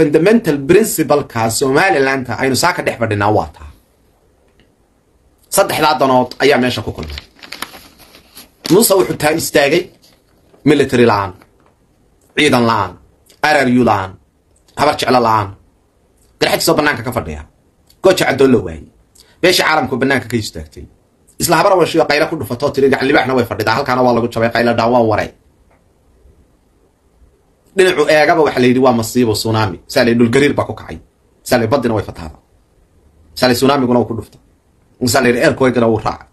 fundamental principleka somalilandta aynu saa ka dhex fadhinaa waa taa. Saddexdaa danood ayaa meesha ku kulmay. Muuse wuxuu taa istaagay military la'aan ciidan la'aan araryu la'aan habar jeclo la'aan garxajisoo banaanka ka fadhiya gooja caddoo la waayey. Beeshii caalamku banaanka ka istaagtay. Isla habar washiyo qaylo ku dhufatoo tiri gacan libaaxna way fadhidaa halkaana waa lagu jabay qaylo dhaan waa waray dhinacu eegaba waxaa la yidhi waa masiibo tsunami. Saalay dhulgariir baa ku kacay. Saalay badina way fataada saalay tsunamiguna uu ku dhufta saa la yidhi eerkoygana wuu raaca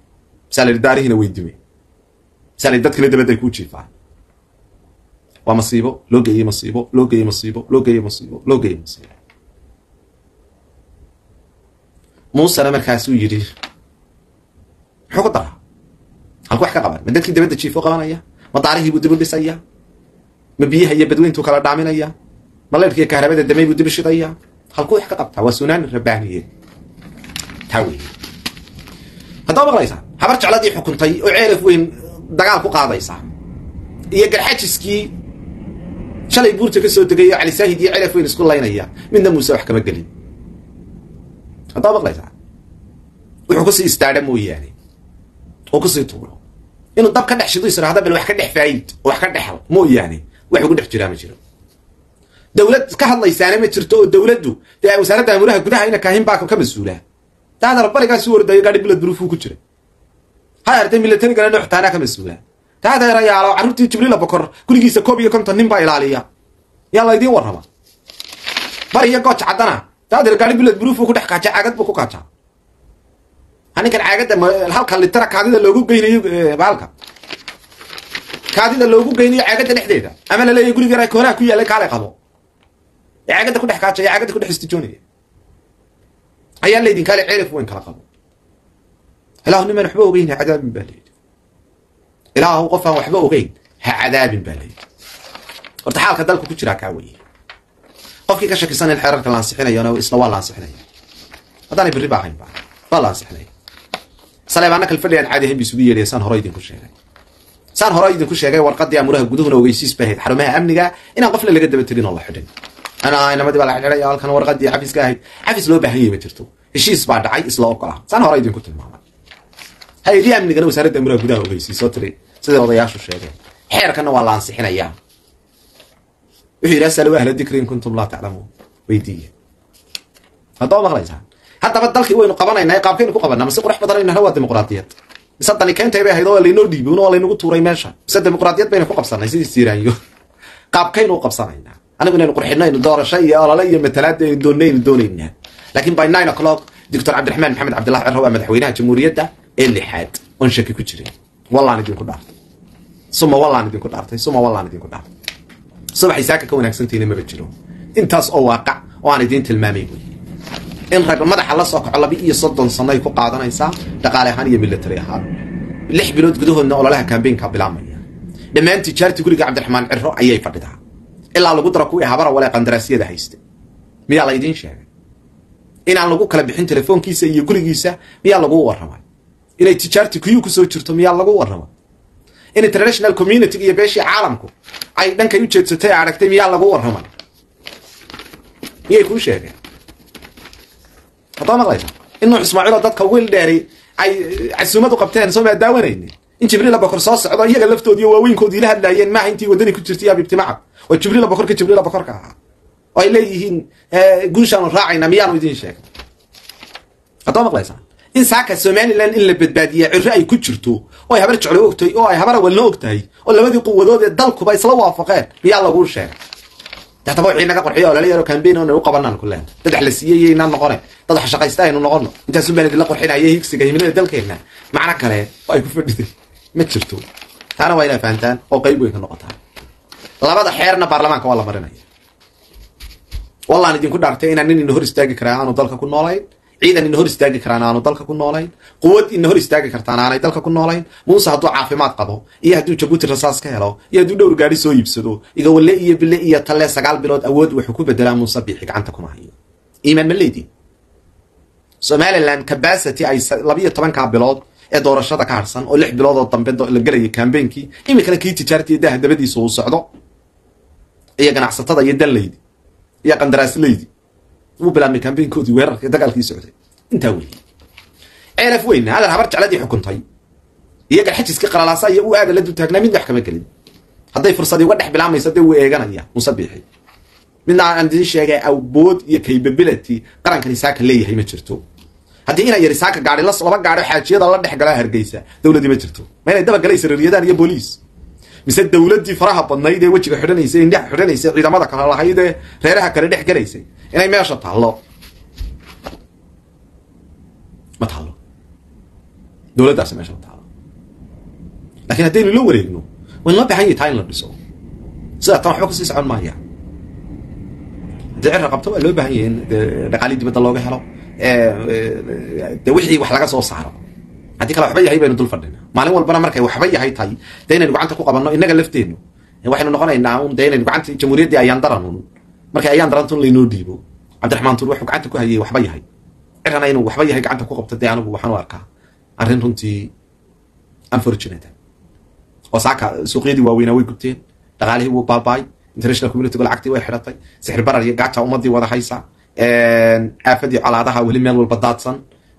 saa la yidhi daarihina way dimay saa la yidhi dadkina dabadda ay kuu jiifaan waa masiibo loo geeyey masiibo loo geeyey masiibo loo geeyey masiibo loo geeyey masiibo. Muusena markaasuu yidhi muxuu ku daraa? Halku wax ka qaban. Ma dadkii dabadda jiifo qabanaya? Ma daarihii buu dib u dhisaya ma biyaha iyo badweyntuu kala dhaaminaya ma leyrka iyo kahrabada damay buu dib shidaya halku wax ka qabtaa waa sunaani rabbaaniye taa weeye haddaa maqlaysaa habar jecladii xukuntay oo ceeraf weyn dagaal ku qaadaysaa iyo garxajiskii shalay buurta ka soo degay oo calisaahid iyo ceeraf weyn isku laynaya midna muuse wax kama gelin haddaa maqlaysaa wuxuu ku sii istaadha mooyaane oo ku sii tuuro inuu dab ka dhex shido israahda bal wax ka dhex faayid oo wax ka dhexal mooyaane wax ugu dhex jiraa ma jiro. Dawlad ka hadlaysaana ma jirto oo dawladdu dee wasaaradda amuraha gudaha ina kaahin baa ka mas'uulaa daadar barigaasu wardayo gaadhi bilad buruufuu ku jira ha artay milatarigana nooxtaanaa ka mas'uulaa taadeerayaalo carruurtii jibriila bokor gurigiisa koob iyo konton nin baa ilaaliya. Yaa laydiin warrama bari iyo gooja caddana. Daadeer gaadhi bilad buruufuu ku dhex kaajaa caagad buu ku kaajaa haninkan caagadda halka litara kaadida loogu geynayo baalka kaadida loogu geynayo caagadda dhexdeeda. Ama la leeyahy guriga yara koonaha ku yaallay kaalay qabo. Ee caagadda ku dhex kaajaya caagadda ku dhex istijoonaya ayaa laydin kaale ceerif weyn kala qabo. Ilaahu nimaan waxba ogeyn ha cadaabin baa layidhi ilaahu qof aan waxba ogeyn ha cadaabin baa horta xaalka dalku ku jiraa kaa weye qofkii ka shakisan in xeerarka la ansixinayona isna waa la ansixinaya. Haddaanay berri ba ahayn ba la ansixinaya. Saleebaana kalfadhi caadi ahayn ba isugu yeedhaya saan hore idinku sheegay saan hore idinku sheegay warqadii amuraha guduhuna ogeysiis ba ahayd xarumaha amniga inaan qofle laga daba tegin oo la xidhin. Ana inamadii baa la xidhay halkan warqadii xafiiska ahayd. Xafiis loo baahan yahay ma jirto. Heshiis baa dhacay isla ogola saan hore idinku tilmaamay hay'adii amnigana wasaaradda amuraha gudaha ogeysiisoo tiri. Sidai odayaashu sheegeen. Xeerkana waa la ansixinayaa wuxuu yidhi asalu ahla dikri kuntum laa taclamuun weydiiya haddaba maqlaysaan haddaba dalkii waynu qabanaynaa qaabkaynu ku qabanaa mise qurux badan nahna waa dimuqraadiyad mise dani keentay bay ahayd oo laynoo dhiibi un oo laynagu tuuray meesha mise dimuqraadiyad baynu ku qabsanay sidii siiraanyo qaabkaynu u qabsanaynaa anigu inaynu qurxinaynu doorasho iyo olole iyo matalaad aynu doonaynu doonaynaa laakiin by nine o'clock doctor cabdiraxmaan maxamed cabdillahi ciro waa madaxweynaha jamhuuriyadda ee lixaad oon shaki ku jirin wallaan idinku dhaartay suma wallaan idinku dhaartay suma wallaan idinku dhaartay subaxay saaka ka wanaagsantiina maba jiro intaas oo waaqac oo aan idiin tilmaamay wey in rag madaxa la soo kaco laba iyo soddon sano ay ku qaadanaysaa dhaqaale ahaan iyo military ahaan. Lix bilood gudahoodna ololaha kambeynka bilaabmaya. Dhammaan tijaartii guriga cabdiraxmaan ciro ayay fadhidaa. Ilaa lagu daro kuwii habara wale qandaraasyada hayste miyaa la idiin sheegay? Inaan lagu kala bixin telefoonkiisa iyo gurigiisa miyaa lagu warramay? Inay tijaartii kuyuu ku soo jirto miyaa lagu warramay? In international community iyo beeshii caalamku ay dhankay u jeedsatay aragtay miyaa lagu warramay? Miyay kuu sheegeen haddaa maqlaysa in nuux ismaaciiloo dadka wiil dheeri ay casuumad u qabteen soo maa daawanaynin. In jibriila bokor soo socdo iyaga laftoodiiyo waaweynkoodii la hadlaayeen maaha intii waddani ku jirtay abibtimacab oo jibriila bokorka jibriila bokorka ahaa oo ay leeyihiin guushaanu raacayna miyaanu idiin sheegay? Haddaa maqlaysaan in saaka somalilan in la badbaadiya ciro ay ku jirto oo ay habar jeclo ogtahay oo ay habar awalna og oo labadii quwadood ee dalkuba isla waafaqeen miyaa laguu sheegay? Databa wixii naga qorxiyo olala yaro kambeyn u qabanaan ku leena dad wax la yaynaan noqone dad wax shaqaysta aynu noqono intaasun baan idinla qorxinaya higsiga himilada dalkeenna macno kale oo ay ku fadhiday. Ma jirto. Taana waa inaa fahantaan oo qayb weyn ka noqotaan. Labada xeerna baarlamaanka waa la marinaya. Wallaan idinku dhaartay inaan nin ina hor istaagi karaa aanu dalka ku noolayn. Ciidan ina hor istaagi karaan aanu dalka ku noolayn. Quwad ina hor istaagi kartaan aanay dalka ku noolayn. Muuse hadduu caafimaad qabo iyo hadduu jabuuti rasaas ka helo iyo hadduu dhowr gaari soo iibsado igawalle iyo bille iyo talle sagaal bilood awood wuxuu ku bedelaa muuse biixi gacanta kuma hayo. Iimaan ma leediin somaliland cabacity ay labiyo tobankaa bilood ee doorashada ka harsan oo lix bilood oo dambe la gelaya kambeynkii iminkana kii tijaartii daha dabadiisa uu socdo. Iyo ganacsatada iyo danleydi iyo qandaraaslaydii wuu bilaabmay kambaynkoodii weerarka dagaalkii socday. Intaa wey ceelaf weyna hadal habar jecladii xukuntay garxajiskii qalalaasa iyo u aaga la dultaagnaa midna wax kama gelin. Hadday fursadii uga dhex bilaamayso dee wuu eeganaya muuse biixi midna aan awood iyo capability qarankani saaka leeyahay ma jirto. Haddii inay yari saaka gaari la laba gaadho xaajiyada la dhex galaa hargeysa dowladdii ma jirto. Ma inay dabagalaysa rariyadaan iyo booliis. Mise dowladdii faraha badnayd ee wejiga xidhanaysay indhaha xidhanaysay ciidamada kale lahayd ee reeraha kale dhex galaysay inay meesha taallo. Ma taallo. Dowladdaasi meesha ma taallo. Laakiin haddaynu la wareegno wayn loo baahan yahay taa in la dhiso. Sidaa tan waxba ku sii socon maaya haddii cirra qabto waa loo baahan yahay in dhaqaalii dibadda looga helo. De wixii wax laga soo saaro. Haddii kale waxba yahay baynu dul fadhina maalin walbana markay waxba yahay tahay de inaynu gacanta ku qabanno innaga lafteennu waxaynu noqonaynaa un de inaynu jamhuuriyaddii ayaan daranun markay ayaan darantun laynoo dhiibo cabdiraxmaan tuur wuxuu gacanta ku hayay waxba yahay. Cirana inuu waxba yahay gacanta ku qabto dee anigu waxaan u arkaa. Arrin runtii unfortunate. Oo saaka suuqyadii waaweynaa way gubteen. Dhaqaalihii wuu baabaay international community lacagtii way xidhatay sixir barar iyo gaaja ummadii wada haysa. Aafadii colaadaha weli meel walba daadsan.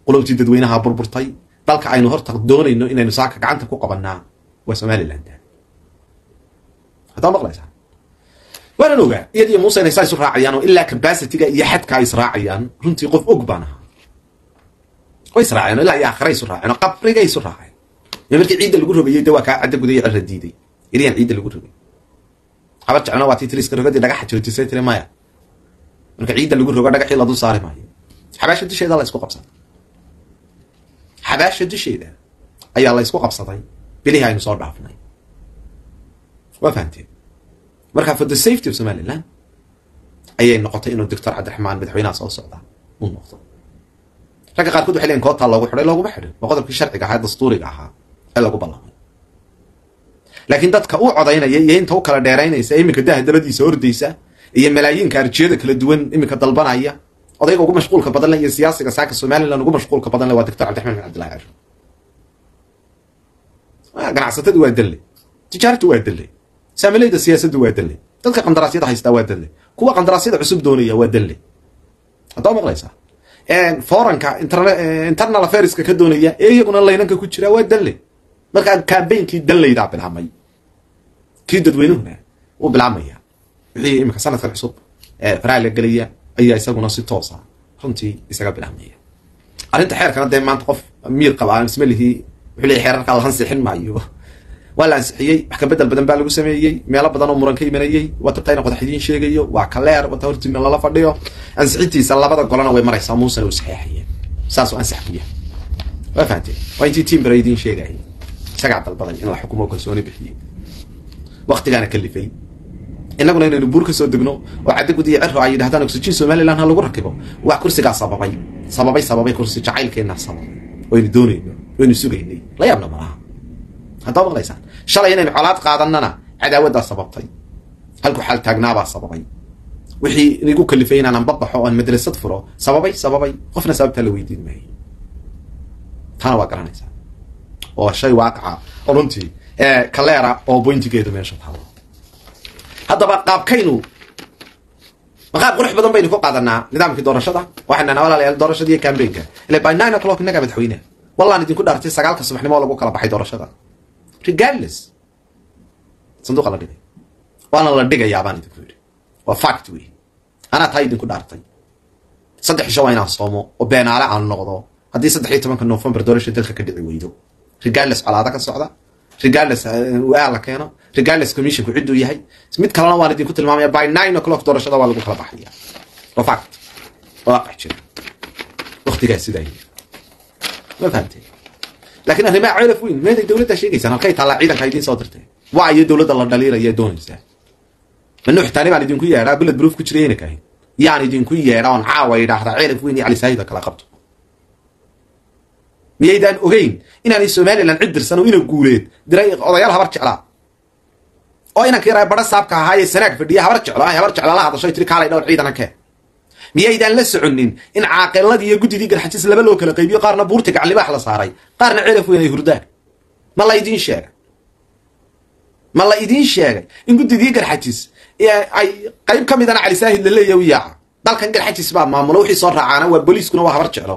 Qulubtii dadweynaha burburtay. Dalka aynu horta doonayno inaynu saaka gacanta ku qabanaa waa somaliland. Haddaa maqlaysaa? Waanan ogaa iyad iyo muuse inay saa isu raacayaan oo ilaa capacityga iyo xadka ay israacayaan runtii qof og baan ahaa. Way israaceen ilaa iyo aakhira isu raaceen oo qabriga isu raaceen markii ciidda lagu rogeeyey de waa kaa cadda guday cirra diiday iriyan ciidda lagu rogay habar jeclana waa tii tiriska rogadii dhagaxa joojisay tiri maya marka ciidda lagu rogo dhagaxii la dul saari maayo. Xabaasha dusheeda la isku qabsaday. Xabaasha dusheeda ayaa la isku qabsaday. Bilihii aynu soo dhaafnay. Waa fahamteen marka for the safety of somaliland ayay noqotay inuu doctor cabdiraxmaan madaxweynaha soo socda. Uu noqdo. Ragga qaarkood waxay leeyiin kootaa loogu xidhay looguma xidhin waa qodobkii sharciga ahaa dastuuriga ahaa ee lagu ballamay laakiin dadka u codaynaya iyo inta u kala dheeraynaysa ee iminka daha dabadiisa ordaysa iyo malaayiinka arjiyada kala duwan iminka dalbanaya odayga ugu mashquulka badan le iyo siyaasiga saaka somaliland ugu mashquulka badan le waa doctor cabdiraxmaan bin cabdillahi cashur ganacsatadu waa dalle tijaaratu waa dalle saamilayda siyaasaddu waa dalle dadka qandaraasyada haystaa waa dalle kuwa qandaraasyada cusub doonaya waa dalle haddaa maqlaysaa? Foranka internal affairska ka doonaya ee iyaguna laynanka ku jira waa dalle markaa campainkii dallaydaa bilaabmay كي دادوينه وبلعمية ذي إما كسنة في الحصب فرع الجلية أي يسوي ناس يتوصى خنتي يسوي بلعمية على أنت حيرك أنا دائما ما تقف مير قبعة اسمه اللي هي. حلي حيرك على خنسي الحين معيو ولا هي حكى بدل بدن بالو سمي هي ميلا بدن عمران كي من هي وتبتين قد حجين شيء جيو وعكلير وتورت من الله فديو أنسحتي سلا بدن كلنا وين مريس موسى وسحية ساسو أنسح فيها وفهمتي وأنتي تيم بريدين شيء جاي سقعت البدن إن الحكومة كسوني بحيه waktigaana kalifay. Innaguna inaynu buur ka soo degno oo cadda gud iyo ciro ay yidhahdaan oxygen somaliland ha lagu rakibo waa kursigaa sababay. Sababay sababay kursi jacaylkeenna sababay. Waynu doonayno waynu sugaynay. La yaabna malaha haddaa maqlaysaan shalay inaynu colaad qaadanana cadaawaddaa sababtay. Halku xaal taagnaabaa sababay. Wixii igu kalifay inaan anbabaxo oan madrasad furo sababay sababay. Qofna sababtaa la weydiin maayo. Taana waa garanaysaa oo shay waaqaca runtii kaleera oo bointigeedu meesha taalo haddaba qaabkaynu ma qurux badan baynu ku qaadanaa nidaamkii doorashada. Waxayna naa walaalayaal doorashada iyo cambaynka ile by nine o'clock innagaa madaxweyneha wallaan idinku dhaartay sagaalka subaxnimo lagu kala baxay doorashada. Regardless sanduuqa la dhigay. Waana la dhigayaa baan idinku yidhi. Waa fact wey anaa taa idinku dhaartay. Saddex isho waa inaan soomo oo beenaale aan noqdo. Haddii saddex iyo tobanka november doorasha dalka ka dhici weydo. Regardless colaada ka socda regardless waa la keeno. Regardless commissionku cidduu yahay. Mid kalena waan idinku tilmaamaya by nine o'clock doorashada waa lagu kala baxaya. Waa fact. Waa waaqax jira waktigaas sidaa yiri ma fahamteen laakiin arrimaha ceelaf weyn. Meeday dowladda sheegaysaan halkay taallaa ciidanka idiin soo dirtay. Waa iyo dowladda la dhaliilaya doonaysaa ma nuux baan idinku yeedhaa bullet proof ku jirayna kahin yaan idinku yeedha oon caawa idhaahdaa ceelaf weyn iyo calisaahida kala qabto miyaydaan ogeyn? Inaanay somalilan cid dirsan oo ina guuleed. Diray odayaal habar jeclaa. Oo inanka yaraa bara saabka ahaayee sanaag fadhiya habar jeclo ah habar jecla la hadasho tiri kaalay dhowr ciidan kee miyaydaan la soconin in caaqiladii iyo guddidii garxajis laba loo kala qaybiyo qaarna buurta gaclibaax la saaray qaarna ceelaf weyn ay hurdaan. Ma la idiin sheegay? Ma la idiin sheegay in guddidii garxajis ay qayb ka midana cali saahid la leeyahy u yaaca? Dalkan garxajis baa maamulo wixii soo raacaana waa booliiskuna waa habar jeclo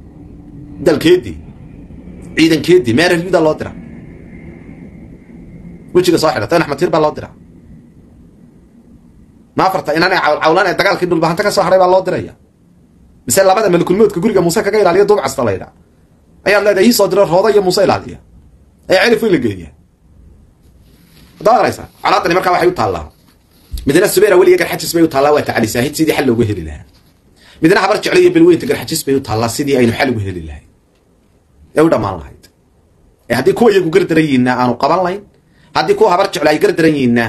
dalkeedii ciidankeedii meeralyuda loo dira. Wejiga soo xidhata in axmed tir baa loo dira. Maafarta inaan cawlan ee dagaalkii dhulbahanta ka soo hadhay baa loo diraya. Mise labada malakulmoodka guriga muuse kaga ilaaliya duub casta laydha ayaad leedahay ii soo diro rooda iyo muuse ilaaliya. Ee celif in la geeya haddaa araysaa markaa waxay u taallaa. Midna subeera weliga garxajis bay u taallaa waa tacali saahid sidii xal loogu heli lahaa. Midna habar jeclo iyo belweynta garxajis bay u taallaa sidii aynu xal ugu heli lahayd ee u dhammaan lahayd. Ee haddii kuwa iyagu gardaran yihiinna aanu qaban layn haddii kuwa habar jeclo ay gardaran yihiinna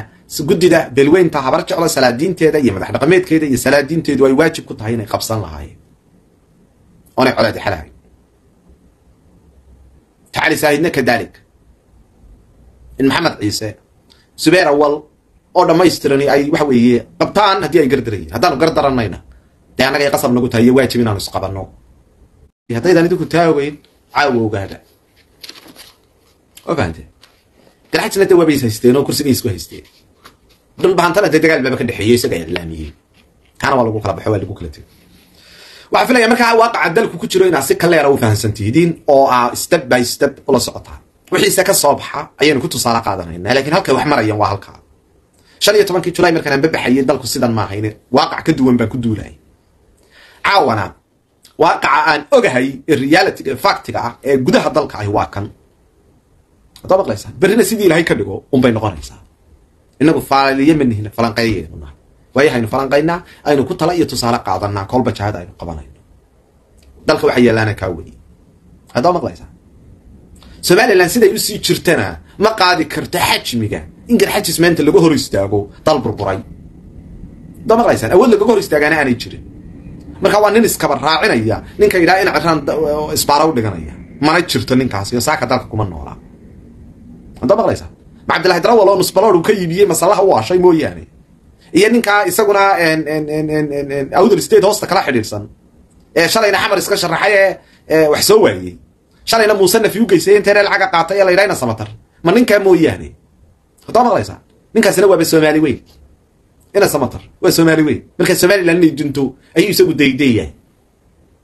guddida belweynta habar jeclo salaadiinteeda iyo madax dhaqameedkeeda iyo salaadiinteedu ay waajib ku tahay inay qabsan lahaayeen. Oonay colaadi xalahay. Tacali saahidna kadalik. In maxamed ciise subeer awal oo dhammaystirani ay waxa weeye qabtaan haddii ay gardarayeen haddaanu gardaranayna dee annagay qasab nagu tahay iyo waajib inaanu isqabanno haddaydaan idinku taa caawa ogaada waa fahamtee garxajna de waabays haysteen oo kursigay isku haysteen dhulbahantana dee dagaal baaba ka dhexeeyo isaga iclaamiyeen kaana waa lagu kala baxo waa lagu kala tego waxaa filaya markaa waaqaca dalku ku jiro inaad si kaleera u fahamsantihidiin oo aa step by step ula socotaan. Wixiise ka soo baxa ayaynu ku tusaale qaadanayna lakiin halkay wax marayaan waa halkaa. Shan iyo tobankii julaay markaan aan babaxayay dalku sidan maahayne waaqac ka duwan baan ku duulaya caawana waaqaca aan ogahay ee reality ee factiga ah ee gudaha dalka ahi waa kan. Haddaa maqlaysaa berrina sidii ilaahay ka dhigo unbay noqonaysaa. Inagu faaliye ma nihina falanqeeyaynu nahay waayahaynu falanqaynaa aynu ku tala iyo tusaale qaadanaa kolba jahada aynu qabanayno. Dalka waxa yeelaana kaa weye haddaa maqlaysaa? Somalilan siday u sii jirtana ma qaadi karto xajmiga. In garxajis maanta laga hor istaago dal burburay. Haddaa maqlaysaan awood lagaga hor istaagaana aanay jirin marka waa nin iskaba raacinaya ninka yidhaha in ciraan isbaara u dhiganaya. Mana jirto ninkaas iyo saaka dalka kuma noolaa haddaa maqlaysaa ma cabdillahi darawal oo nusbalood uu ka iibiyey masalaha u ashay mooyaane. Iyo ninkaa isaguna awdal state hoosta kala xidhiidhsan. Ee shalayna xamar iska sharaxay ee wax soo waayey. Shalayna muuse nafi u geysay intee lacaga qaatay ee la yidhahna samatar. Ma ninkaa mooyaane? Haddaa maqlaysaa ninkaasina waaba soomaali weyn ina samatar waa soomaali weyn marka somalilan inay dunto ayuu isagu daydayahay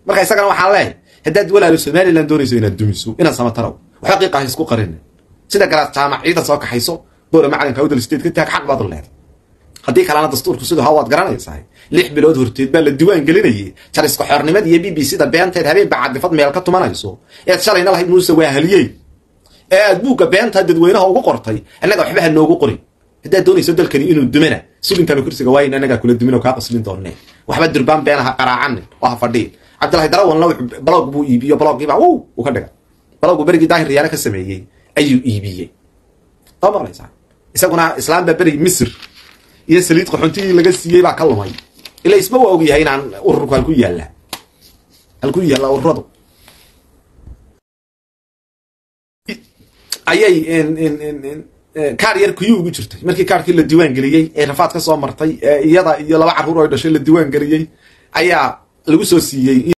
marka isagana waxaan leehay haddaad walaalo somalilan doonayso inaad dumiso inaad samatarow waxba isku qarin sida galaad jaamac ciidan soo kaxayso boora macalinka awdal state ka taag xaq baad u haddii kalena dastuurku siduu ha waad garanaysahay lix bilood horteed baa la diwaan gelinayay jariska xoornimada iyo b b c da beenteed habeen baa cadifad meel ka tumanayso eed shalayna lahayd muuse waa haliyey ee aad buugga beentaa dadweynaha ugu qortay annaga waxba noogu qorin haddaad doonayso dalkani inuu dumana sugintaaba kursiga waayin annagaa kula dumin oo kaa qaslin doonne waxba durbaan been ha qaraacanin oo ha fadhiin. Cabdillahi darawalna wuxuu balog buu iibiyo baloggiiba uu uu ka dhiga baloggu berigii daahir riyaale ka sameeyey ayuu iibiyey. Doo maqlaysaa isaguna islaam baa berigi misr iyo saliid qaxoontigii laga siiyey baa ka lumay. Ila isma waa og yahay inaan ururku halku yaalla halku yaalla ururadu. Ayay kaar yar kuyu ugu jirtay. Markii kaarkii la diiwaan geliyey ee rafaad ka soo martay iyada iyo laba carruur oo dhashay la diiwaan geliyey ayaa lagu soo siiyey